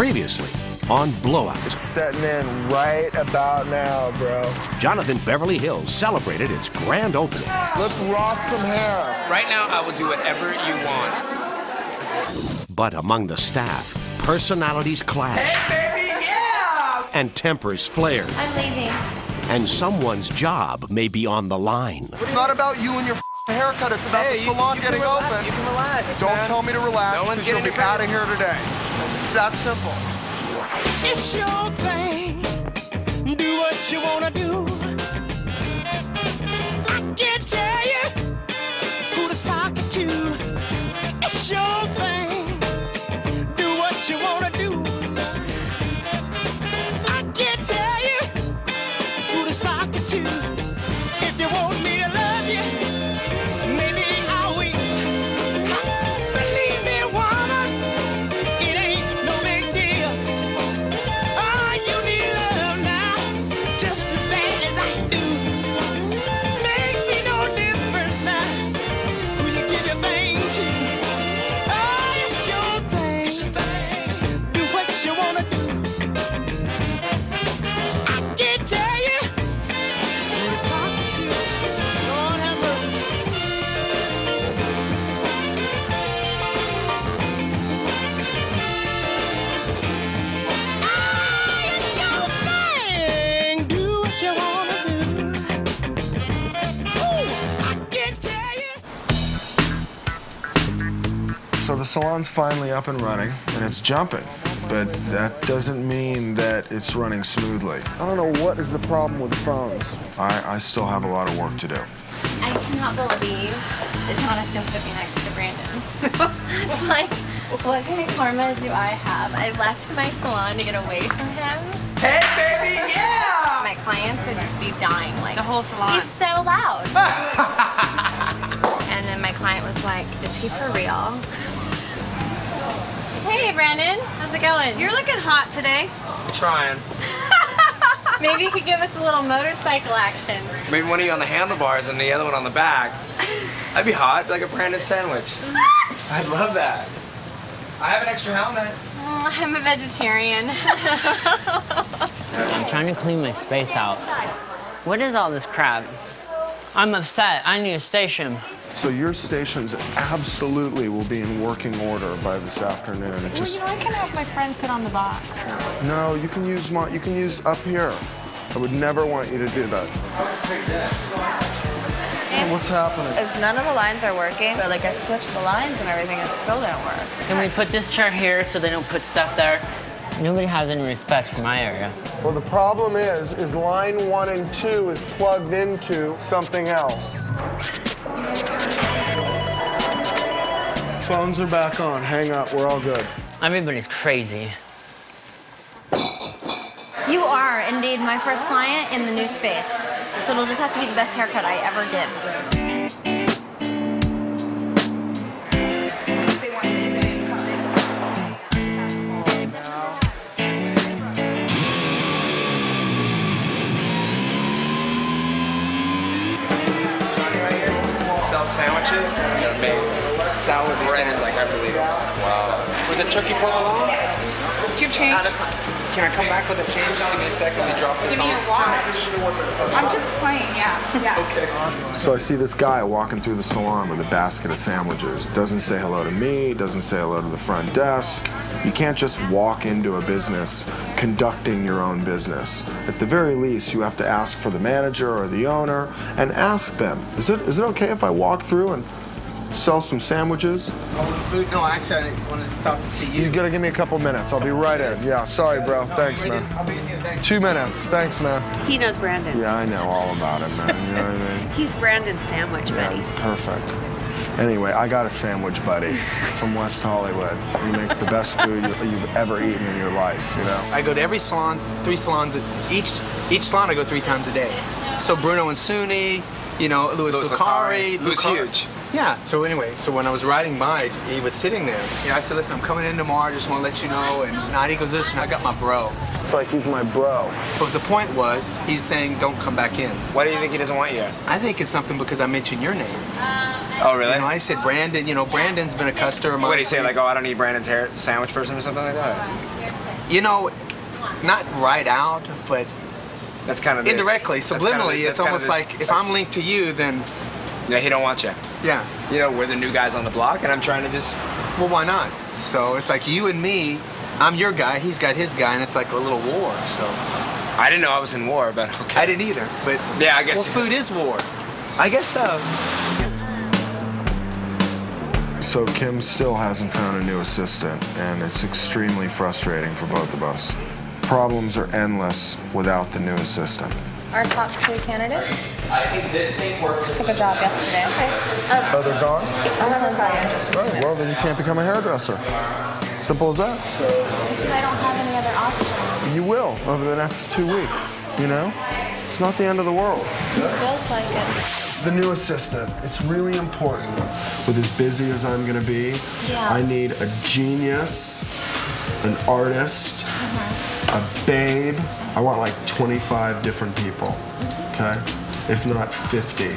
Previously on Blow Out. It's setting in right about now, bro. Jonathan Beverly Hills celebrated its grand opening. Let's rock some hair. Right now, I will do whatever you want. But among the staff, personalities clashed. Hey, baby, yeah! And tempers flared. I'm leaving. And someone's job may be on the line. It's not about you and your haircut. It's about Hey, the salon you can getting relax- open. you can relax, Don't man. tell me to relax No one's because you'll getting be out of here today. It's that simple. It's your thing. Do what you wanna do. I can't tell So the salon's finally up and running, and it's jumping. But that doesn't mean that it's running smoothly. I don't know what is the problem with the phones. I, I still have a lot of work to do. I cannot believe that Jonathan put me next to Brandon. it's like, what kind of karma do I have? I left my salon to get away from him. Hey, baby, yeah! My clients would just be dying. Like The whole salon. He's so loud. and then my client was like, "Is he for real?" Hey, Brandon, how's it going? You're looking hot today. I'm Trying. Maybe you could give us a little motorcycle action. Maybe one of you on the handlebars and the other one on the back. That'd be hot, like a Brandon sandwich. I'd love that. I have an extra helmet. Oh, I'm a vegetarian. I'm trying to clean my space out. What is all this crap? I'm upset. I need a station. So your stations absolutely will be in working order by this afternoon. It just I can have my friend sit on the box. no, you can use my you can use up here. I would never want you to do that. What's happening? Is none of the lines are working, but like I switched the lines and everything, it still didn't work. Can we put this chair here so they don't put stuff there? Nobody has any respect for my area. Well, the problem is, is line one and two is plugged into something else. Phones are back on. Hang up. We're all good. Everybody's crazy. you are indeed my first client in the new space. So it'll just have to be the best haircut I ever did. Sell sandwiches? They're amazing. Salad bread is like unbelievable. Wow. Was it turkey provolone? Do you have change? Can I come back with a change? Give me a second. Let me drop this Give me on. your watch. I'm just playing, yeah. Yeah. So I see this guy walking through the salon with a basket of sandwiches. Doesn't say hello to me, doesn't say hello to the front desk. You can't just walk into a business conducting your own business. At the very least, you have to ask for the manager or the owner and ask them, is it, is it okay if I walk through and sell some sandwiches? Oh, no, actually, I wanted to stop to see You you. gotta give me a couple minutes. I'll be right in. Yeah, sorry, bro. Thanks, man. I'll be here. Thanks. Two minutes. Thanks, man. He knows Brandon. Yeah, I know all about him, man. You know what I mean? He's Brandon's sandwich buddy. Perfect. Anyway, I got a sandwich buddy from West Hollywood. He makes the best food you- you've ever eaten in your life, you know? I go to every salon, three salons. Each each salon I go three times a day. So Bruno and Suni, you know, Louis, Louis Lucari. Lucari, who's Lucari- huge. Yeah. So anyway, so when I was riding by, he was sitting there. You know, I said, listen, I'm coming in tomorrow. I just want to let you know. And Nadi goes, listen, I got my bro. It's like he's my bro. But the point was, he's saying, don't come back in. Why do you think he doesn't want you? I think it's something because I mentioned your name. Oh, really? You know, I said Brandon. You know, Brandon's been a customer. What do you say? Like, oh, I don't need Brandon's hair sandwich person or something like that? You know, not right out, but That's kind of the- indirectly, kind of the- subliminally, it's almost the- like if I'm linked to you, then Yeah, he don't want you. yeah. You know, we're the new guys on the block, and I'm trying to just. Well, why not? So it's like you and me. I'm your guy. He's got his guy, and it's like a little war. So I didn't know I was in war, but okay. I didn't either. But Yeah, I guess Well, food is war. I guess so. So Kim still hasn't found a new assistant, and it's extremely frustrating for both of us. Problems are endless without the new assistant. Our top two candidates I think this thing works. took a job yesterday. Okay. Oh, they're gone? This one's on. Right, well, then you can't become a hairdresser. Simple as that. It's just I don't have any other options. You will over the next two weeks, you know? It's not the end of the world. It Feels like it. The new assistant, it's really important. With as busy as I'm gonna be, Yeah. I need a genius, an artist, Mm-hmm. a babe. I want like 25 different people, okay? If not 50.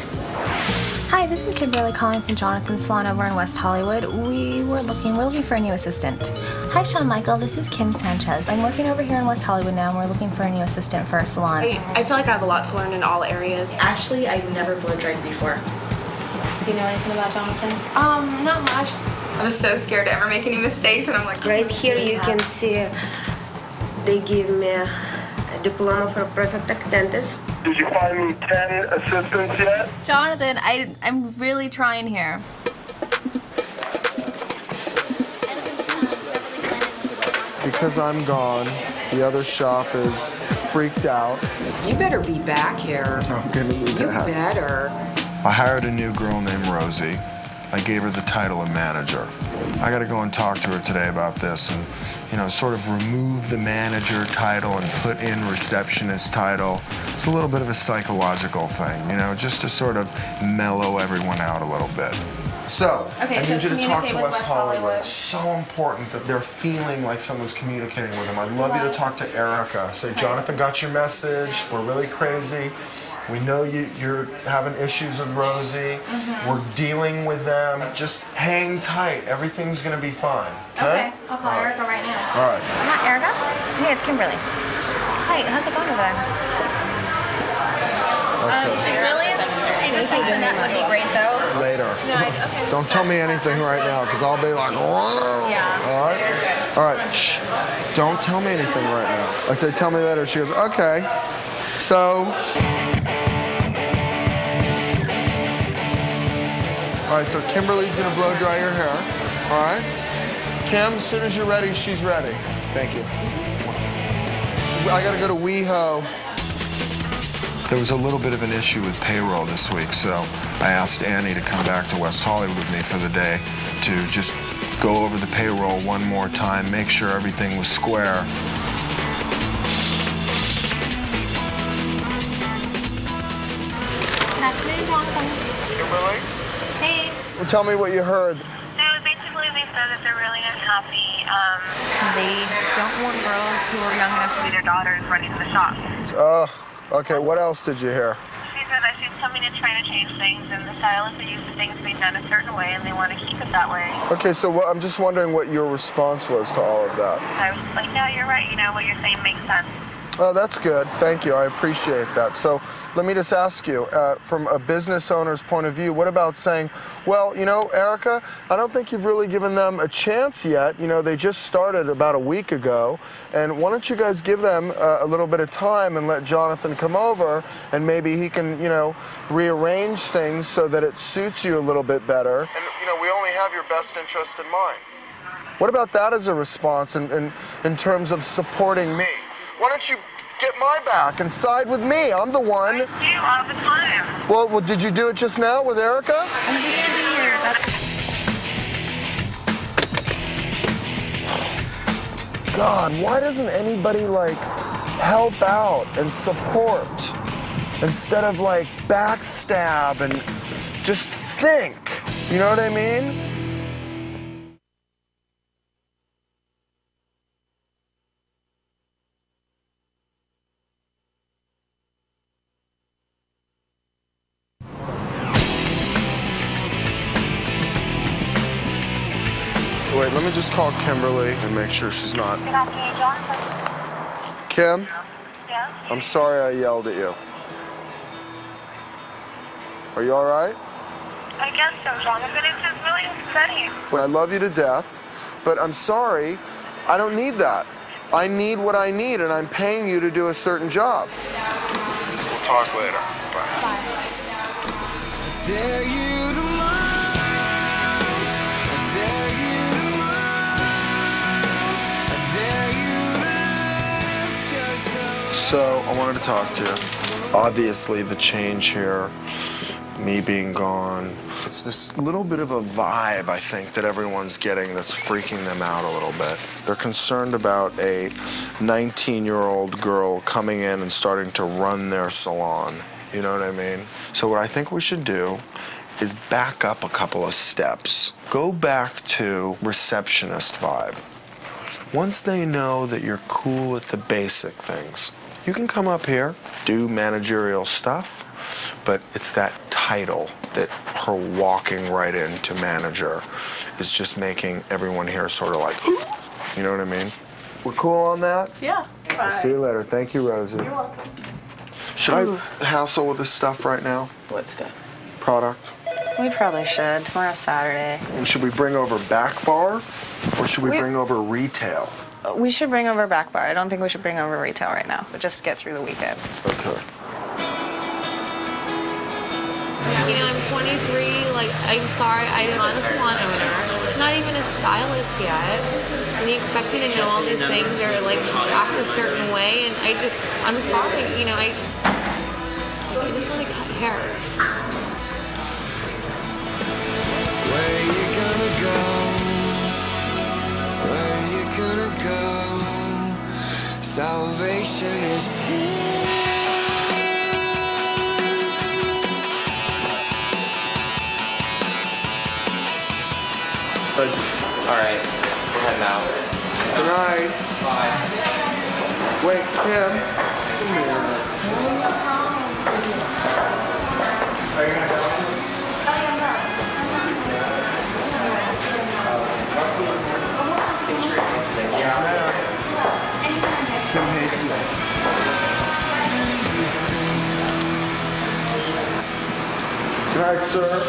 Hi, this is Kimberly calling from Jonathan's salon over in West Hollywood. We were looking, we're looking for a new assistant. Hi, Sean Michael. This is Kim Sanchez. I'm working over here in West Hollywood now, and we're looking for a new assistant for our salon. I, I feel like I have a lot to learn in all areas. Actually, I've never blow dried before. Do you know anything about Jonathan? Um, not much. I was so scared to ever make any mistakes, and I'm like, Right here you can see they give me a diploma for a perfect attendance. Did you find me 10 assistants yet? Jonathan, I, I'm really trying here. Because I'm gone, the other shop is freaked out. You better be back here. I'm gonna be You better. I hired a new girl named Rosie. I gave her the title of manager. I gotta go and talk to her today about this and, you know, sort of remove the manager title and put in receptionist title. It's a little bit of a psychological thing, you know, just to sort of mellow everyone out a little bit. So, Okay, I so need you to talk to West West Hollywood. Hollywood. It's so important that they're feeling like someone's communicating with them. I'd love you to talk to Erica. Say, Jonathan got your message. We're really crazy. We know you, you're having issues with Rosie. Mhm. We're dealing with them. Just hang tight. Everything's gonna be fine. Okay? Okay, I'll call Erica right now. All right. Hi, Erica. Hey, it's Kimberly. Hi, how's it going over there? Um, she's really, she just thinks the net would be great though. Later. No, I, okay. Don't tell me anything right now, because I'll be like, "Whoa." Yeah. All right? All right. Shh. Don't tell me anything right now. I say, tell me later. She goes, okay. So. All right, so Kimberly's gonna blow dry your hair. All right? Kim, as soon as you're ready, she's ready. Thank you. I gotta go to WeHo. There was a little bit of an issue with payroll this week, so I asked Annie to come back to West Hollywood with me for the day to just go over the payroll one more time, make sure everything was square. Well, tell me what you heard. So basically, they said that they're really unhappy. Um, They don't want girls who are young enough to be their daughters running the shop. Uh, okay, what else did you hear? She said that she's coming and trying to change things, and the stylists are used to things being done a certain way, and they want to keep it that way. Okay, so what, I'm just wondering what your response was to all of that. I was like, no, you're right. You know what you're saying makes sense. Oh, that's good. Thank you. I appreciate that. So let me just ask you, uh, from a business owner's point of view, what about saying, well, you know, Erica, I don't think you've really given them a chance yet. You know, they just started about a week ago, and why don't you guys give them uh, a little bit of time and let Jonathan come over, and maybe he can, you know, rearrange things so that it suits you a little bit better. And you know, we only have your best interest in mind. What about that as a response in, in, in terms of supporting me? Why don't you get my back and side with me? I'm the one. I do all the time. Well, well, did you do it just now with Erica? I'm just sitting here. God, why doesn't anybody like help out and support instead of like backstab and just think? You know what I mean? Kimberly and make sure she's not. Good afternoon, Jonathan. Kim, Yes? I'm sorry I yelled at you. Are you all right? I guess so, Jonathan. It's just really upsetting. Well, I love you to death, but I'm sorry. I don't need that. I need what I need, and I'm paying you to do a certain job. We'll talk later. Bye. Dare So, I wanted to talk to you. Obviously, the change here, me being gone, it's this little bit of a vibe, I think, that everyone's getting that's freaking them out a little bit. They're concerned about a 19 year old girl coming in and starting to run their salon. You know what I mean? So, what I think we should do is back up a couple of steps. Go back to receptionist vibe. Once they know that you're cool at the basic things, you can come up here, do managerial stuff, but it's that title that her walking right into manager is just making everyone here sort of like, you know what I mean? We're cool on that? Yeah. See you later. Thank you, Rosie. You're welcome. Should I hassle with this stuff right now? What stuff? Product? We probably should. Tomorrow's Saturday. And should we bring over back bar or should we, We- bring over retail? We should bring over back bar. I don't think we should bring over retail right now, but just get through the weekend. Okay. You know, I'm 23. Like, I'm sorry, I'm not a salon owner. Not even a stylist yet. And you expect me to know all these things or like act a certain way, and I just, I'm sorry. You know, I, I just want to cut hair. Where Salvation is here. All right, we're heading out. Good night. Bye. Wait, Kim. Come here. Are you gonna go? Night, sir.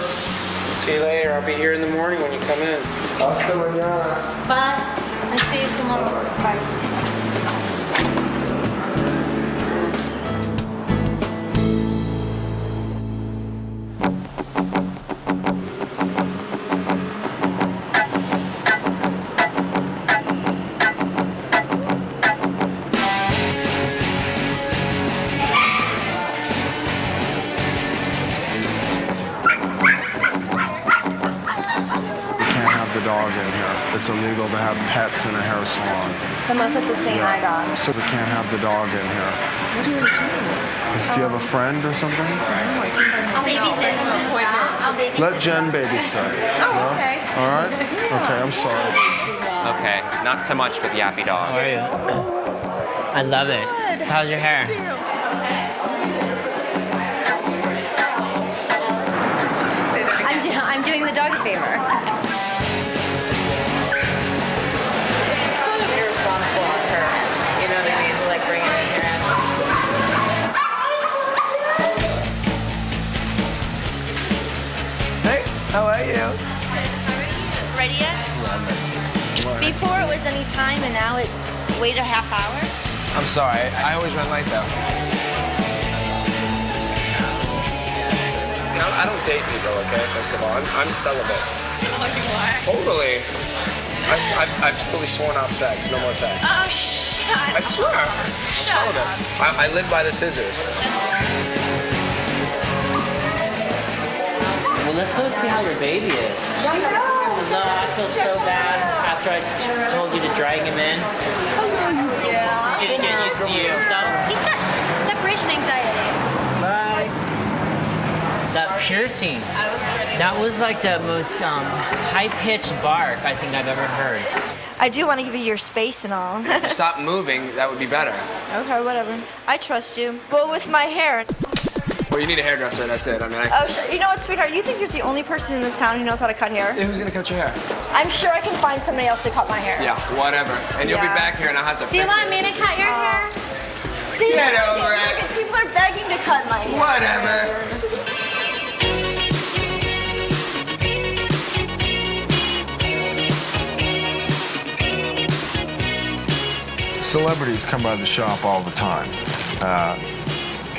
See you later. I'll be here in the morning when you come in. Hasta mañana. Bye. I see you tomorrow. Bye. Unless it's a St. Yeah. Dog. So we can't have the dog in here. What are you doing? 'Cause Do you have a friend or something? Oh, I'll babysit. I'll babysit. Let Jen babysit. Oh, okay. All right? Okay, I'm sorry. Okay, not so much with the Yappy Dog. How are you? I love it. So how's your hair? I'm, do- I'm doing the dog a favor. Hey, how are you? Ready yet? Before it was any time, and now it's wait a half hour. I'm sorry, I always run late though. You know, I don't date people, okay? First of all, I'm, I'm celibate. Oh, totally. I, have I've totally sworn off sex. No more sex. Oh, shut I swear. I'm celibate. I, I live by the scissors. Well, let's go see how your baby is. Why not? No, I feel so bad after I t- told you to drag him in. Yeah. Did he get used to you? No? He's got separation anxiety. Bye. That piercing. That was like the most um, high-pitched bark I think I've ever heard. I do want to give you your space and all. Stop moving, that would be better. okay, whatever. I trust you. But with my hair. Well, you need a hairdresser. That's it. I mean, I, Oh, sh- you know what, sweetheart? You think you're the only person in this town who knows how to cut hair? Yeah, who's gonna cut your hair? I'm sure I can find somebody else to cut my hair. Yeah, whatever. And you'll Yeah. be back here, and I'll have to. Do you want it. me to cut your hair? See, Get over look, it. People are begging to cut my hair. Whatever. Celebrities come by the shop all the time. Uh,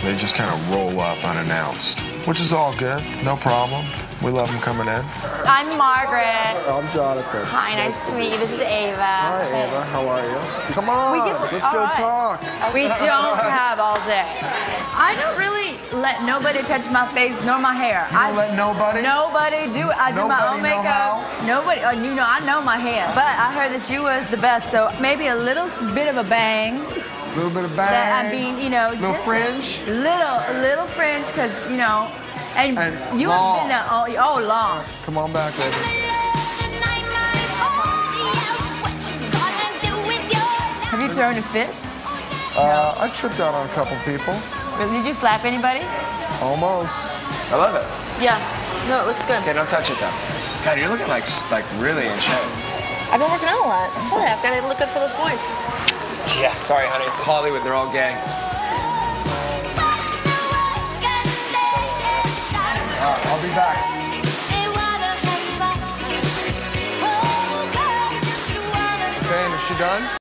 they just kind of roll up unannounced, which is all good. No problem. We love them coming in. I'm Margaret. I'm Jonathan. Hi, nice to meet you. This is Ava. Hi, Ava. How are you? Come on, We get to- let's go all right. talk. We don't have all day. I don't really let nobody touch my face nor my hair. You I don't let nobody? Nobody do. I do my own makeup. Nobody. Oh, you know, I know my hair. But I heard that you was the best, so maybe a little bit of a bang. A little bit of bang. That I mean, you know, Little just fringe? Little, little fringe, cause you know, and, And you long. have been there all, oh long. Come on back, baby. Have you thrown a fit? Uh, I tripped out on a couple people. Did you slap anybody? Almost. I love it. Yeah. No, it looks good. Okay, don't touch it though. God, you're looking like like really in shape. I've been working out a lot. I told you, I've got to look good for those boys. Yeah, sorry, honey. It's Hollywood. They're all gay. All right, I'll be back. Okay, is she done?